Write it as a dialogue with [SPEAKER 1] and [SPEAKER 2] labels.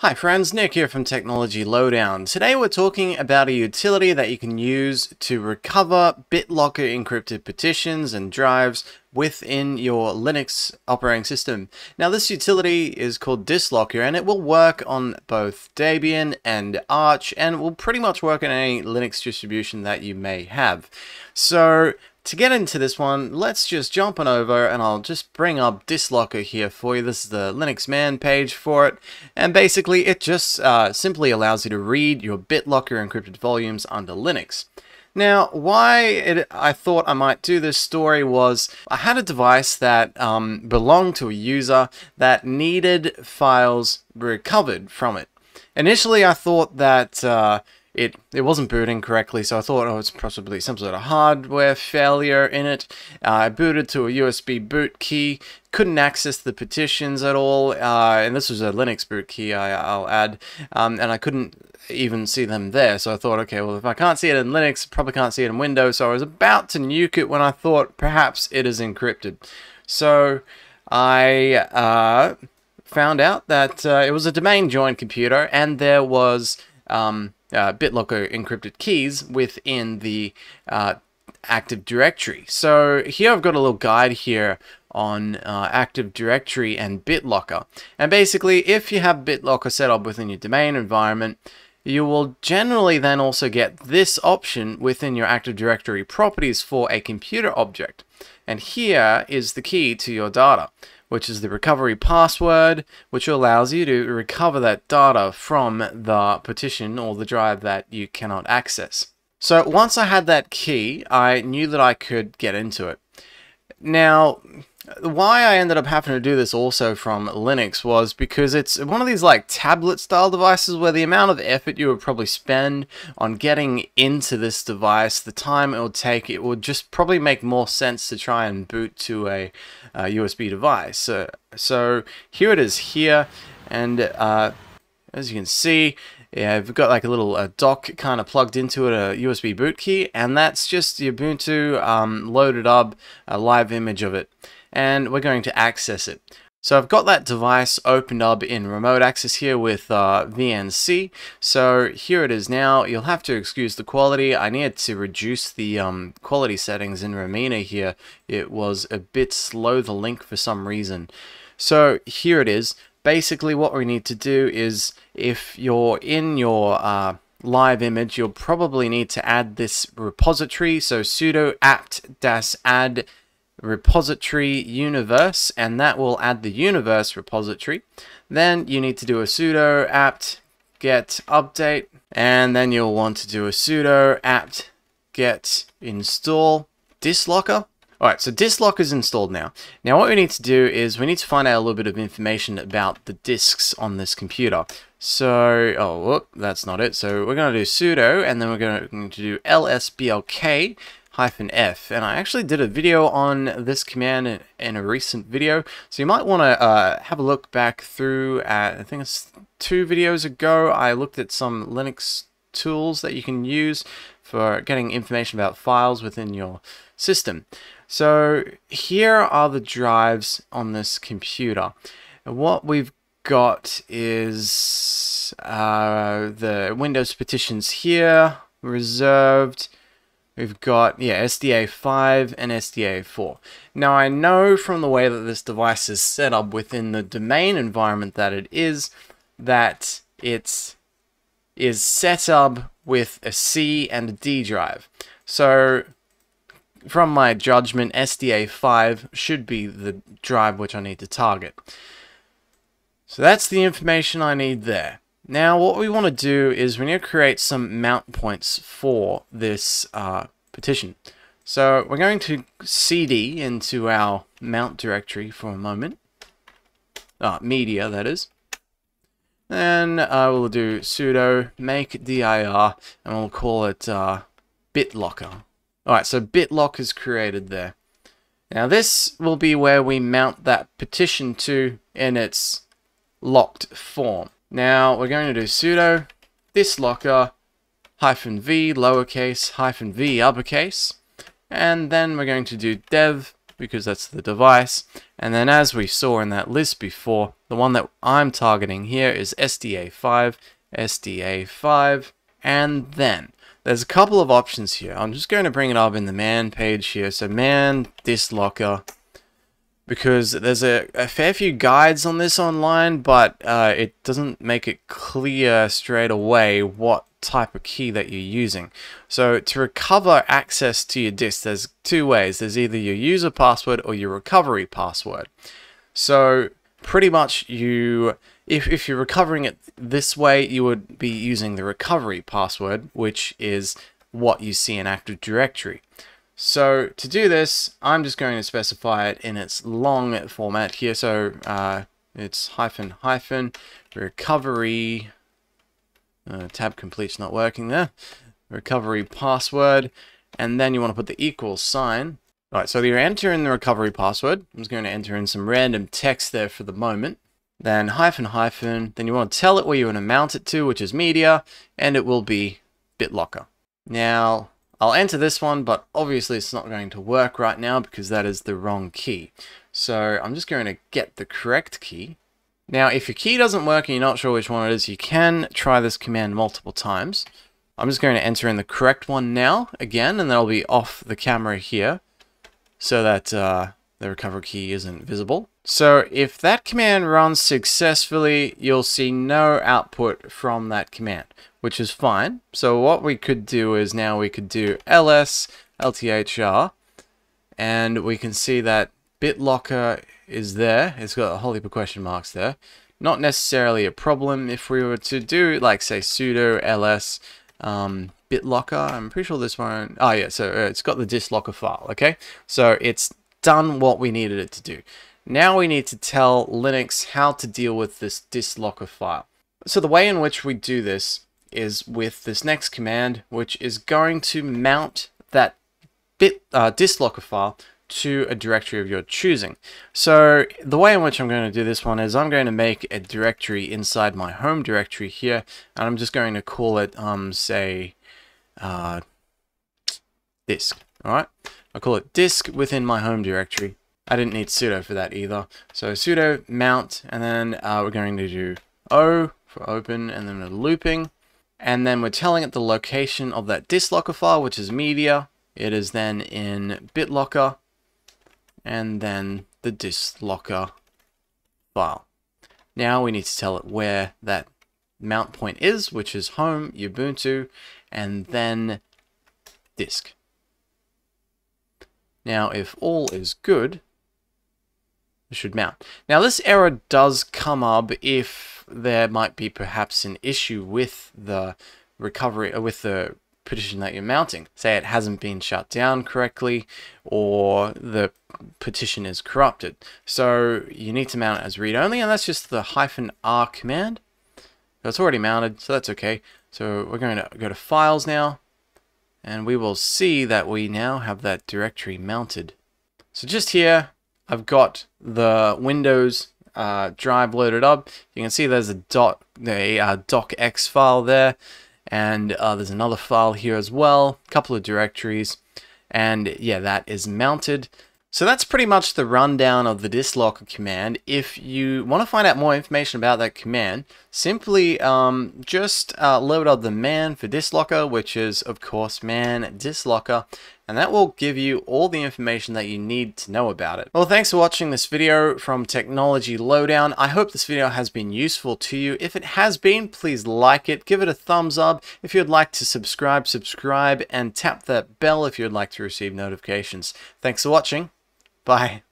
[SPEAKER 1] Hi friends, Nick here from Technology Lowdown. Today we're talking about a utility that you can use to recover BitLocker encrypted partitions and drives within your Linux operating system. Now this utility is called DisLocker and it will work on both Debian and Arch and will pretty much work on any Linux distribution that you may have. So to get into this one, let's just jump on over and I'll just bring up DisLocker here for you. This is the Linux man page for it. And basically it just uh, simply allows you to read your BitLocker encrypted volumes under Linux. Now, why it, I thought I might do this story was I had a device that um, belonged to a user that needed files recovered from it. Initially, I thought that uh, it it wasn't booting correctly, so I thought, oh, it's possibly some sort of hardware failure in it. Uh, I booted to a USB boot key, couldn't access the partitions at all, uh, and this was a Linux boot key, I, will add, um, and I couldn't even see them there, so I thought, okay, well, if I can't see it in Linux, probably can't see it in Windows, so I was about to nuke it when I thought perhaps it is encrypted. So I uh, found out that uh, it was a domain joined computer, and there was um, uh, BitLocker encrypted keys within the uh, Active Directory. So here I've got a little guide here on uh, Active Directory and BitLocker. And basically, if you have BitLocker set up within your domain environment, you will generally then also get this option within your Active Directory properties for a computer object. And here is the key to your data which is the recovery password, which allows you to recover that data from the partition or the drive that you cannot access. So once I had that key, I knew that I could get into it. Now, why I ended up having to do this also from Linux was because it's one of these like tablet style devices where the amount of effort you would probably spend on getting into this device, the time it would take, it would just probably make more sense to try and boot to a, a USB device. So, so here it is here, and uh, as you can see, yeah, I've got like a little uh, dock kind of plugged into it, a USB boot key, and that's just the Ubuntu um, loaded up a live image of it and we're going to access it. So I've got that device opened up in remote access here with uh, VNC. So here it is now. You'll have to excuse the quality. I needed to reduce the um, quality settings in Remmina here. It was a bit slow, the link for some reason. So here it is. Basically what we need to do is if you're in your uh, live image, you'll probably need to add this repository. So sudo apt-add repository universe, and that will add the universe repository. Then you need to do a sudo apt get update, and then you'll want to do a sudo apt get install DisLocker. Alright, so DisLocker is installed now. Now what we need to do is we need to find out a little bit of information about the disks on this computer. So, oh, whoop, that's not it. So we're going to do sudo, and then we're going to do lsblk, hyphen F. And I actually did a video on this command in, a recent video, so you might want to uh, have a look back through at, I think it's two videos ago, I looked at some Linux tools that you can use for getting information about files within your system. So here are the drives on this computer. What we've got is uh, the Windows partitions here, reserved, We've got, yeah, SDA 5 and SDA 4. Now I know from the way that this device is set up within the domain environment that it is, that it is set up with a C and a D drive. So from my judgment, SDA 5 should be the drive which I need to target. So that's the information I need there. Now what we want to do is we need to create some mount points for this uh, partition. So we're going to cd into our mount directory for a moment. Ah, media, that is. Then I will do sudo make dir and we'll call it uh, BitLocker. Alright, so BitLock is created there. Now this will be where we mount that partition to in its locked form. Now we're going to do sudo dislocker hyphen v lowercase hyphen v uppercase and then we're going to do dev because that's the device. And then as we saw in that list before, the one that I'm targeting here is SDA5, SDA5, and then there's a couple of options here. I'm just going to bring it up in the man page here. So man, dislocker, because there's a, a, fair few guides on this online, but uh, it doesn't make it clear straight away what type of key that you're using. So to recover access to your disk, there's two ways. There's either your user password or your recovery password. So pretty much you, if, if you're recovering it this way, you would be using the recovery password, which is what you see in Active Directory. So to do this, I'm just going to specify it in its long format here. So uh, it's hyphen hyphen recovery uh, tab complete's not working there. Recovery password, and then you want to put the equal sign. All right, so you enter in the recovery password. I'm just going to enter in some random text there for the moment. Then hyphen hyphen. Then you want to tell it where you want to mount it to, which is media, and it will be BitLocker. Now I'll enter this one, but obviously it's not going to work right now because that is the wrong key. So I'm just going to get the correct key. Now, if your key doesn't work and you're not sure which one it is, you can try this command multiple times. I'm just going to enter in the correct one now, again, and that'll be off the camera here so that uh, the recovery key isn't visible. So if that command runs successfully, you'll see no output from that command which is fine. So what we could do is now we could do ls lthr, and we can see that BitLocker is there. It's got a whole heap of question marks there. Not necessarily a problem if we were to do, like, say, sudo ls um, BitLocker. I'm pretty sure this one... Oh, yeah, so uh, it's got the dislocker file, okay? So it's done what we needed it to do. Now we need to tell Linux how to deal with this dislocker file. So the way in which we do this is with this next command, which is going to mount that bit uh, dislocker file to a directory of your choosing. So the way in which I'm going to do this one is I'm going to make a directory inside my home directory here, and I'm just going to call it, um, say, uh, disk. All right, I call it disk within my home directory. I didn't need sudo for that either. So sudo mount, and then uh, we're going to do O for open, and then a looping. And then we're telling it the location of that dislocker file, which is media. It is then in BitLocker, and then the dislocker file. Now we need to tell it where that mount point is, which is home, Ubuntu, and then disk. Now, if all is good, should mount. Now, this error does come up if there might be perhaps an issue with the recovery, uh, with the partition that you're mounting. Say it hasn't been shut down correctly or the partition is corrupted. So you need to mount it as read-only and that's just the hyphen R command. It's already mounted, so that's okay. So we're going to go to files now and we will see that we now have that directory mounted. So just here, I've got the Windows uh, drive loaded up. You can see there's a dot, a uh, docx file there, and uh, there's another file here as well, a couple of directories, and yeah, that is mounted. So that's pretty much the rundown of the dislocker command. If you want to find out more information about that command, simply um, just uh, load up the man for dislocker, which is of course man dislocker, and that will give you all the information that you need to know about it. Well, thanks for watching this video from Technology Lowdown. I hope this video has been useful to you. If it has been, please like it, give it a thumbs up. If you'd like to subscribe, subscribe, and tap that bell if you'd like to receive notifications. Thanks for watching. Bye.